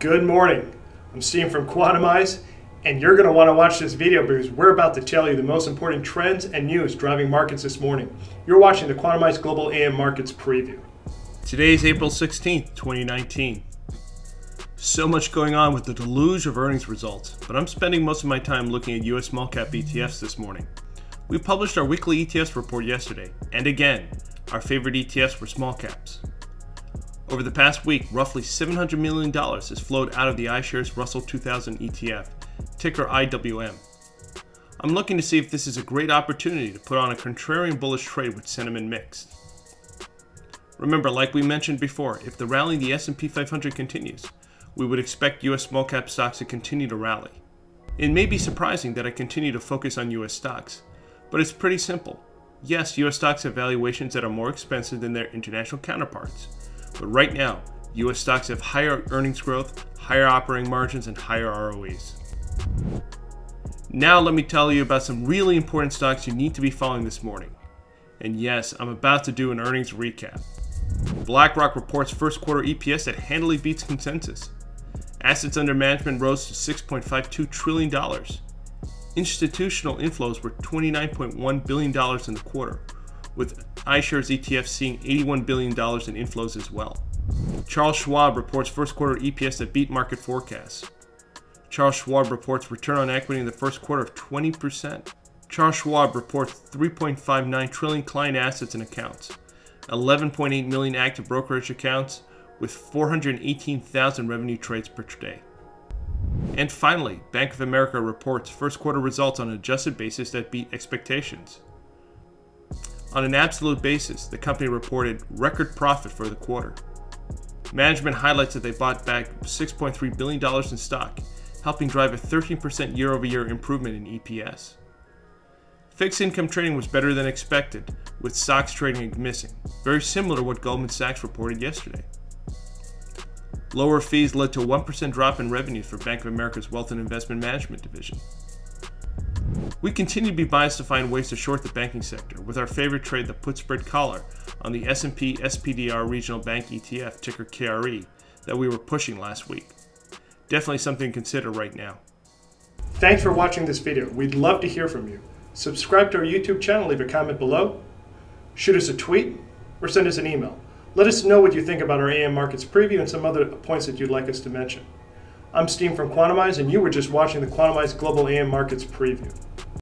Good morning. I'm Steve from Quantamize, and you're going to want to watch this video because we're about to tell you the most important trends and news driving markets this morning. You're watching the Quantamize Global AM Markets Preview. Today is April 16th, 2019. So much going on with the deluge of earnings results, but I'm spending most of my time looking at US small cap ETFs this morning. We published our weekly ETFs report yesterday, and again, our favorite ETFs were small caps. Over the past week, roughly $700 million has flowed out of the iShares Russell 2000 ETF, ticker IWM. I'm looking to see if this is a great opportunity to put on a contrarian bullish trade with sentiment mixed. Remember, like we mentioned before, if the rally in the S&P 500 continues, we would expect US small cap stocks to continue to rally. It may be surprising that I continue to focus on US stocks, but it's pretty simple. Yes, US stocks have valuations that are more expensive than their international counterparts, but right now, US stocks have higher earnings growth, higher operating margins, and higher ROEs. Now, let me tell you about some really important stocks you need to be following this morning. And yes, I'm about to do an earnings recap. BlackRock reports first quarter EPS that handily beats consensus. Assets under management rose to $6.52 trillion. Institutional inflows were $29.1 billion in the quarter, with iShares ETF seeing $81 billion in inflows as well. Charles Schwab reports first quarter EPS that beat market forecasts. Charles Schwab reports return on equity in the first quarter of 20%. Charles Schwab reports 3.59 trillion client assets and accounts, 11.8 million active brokerage accounts, with 418,000 revenue trades per day. And finally, Bank of America reports first quarter results on an adjusted basis that beat expectations. On an absolute basis, the company reported record profit for the quarter. Management highlights that they bought back $6.3 billion in stock, helping drive a 13% year over year improvement in EPS. Fixed income trading was better than expected, with stocks trading missing, very similar to what Goldman Sachs reported yesterday. Lower fees led to a 1% drop in revenues for Bank of America's Wealth and Investment Management division. We continue to be biased to find ways to short the banking sector, with our favorite trade the put spread collar on the S&P SPDR Regional Bank ETF ticker KRE that we were pushing last week. Definitely something to consider right now. Thanks for watching this video. We'd love to hear from you. Subscribe to our YouTube channel, leave a comment below, shoot us a tweet, or send us an email. Let us know what you think about our AM Markets preview and some other points that you'd like us to mention. I'm Steve from Quantamize, and you were just watching the Quantamize Global AM Markets preview.